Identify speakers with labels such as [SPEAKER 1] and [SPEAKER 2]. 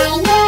[SPEAKER 1] I know.